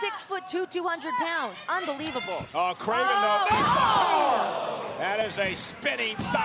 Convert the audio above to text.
six foot two, 200 pounds. Unbelievable. Oh, Craven, though. Oh! That is a spinning side.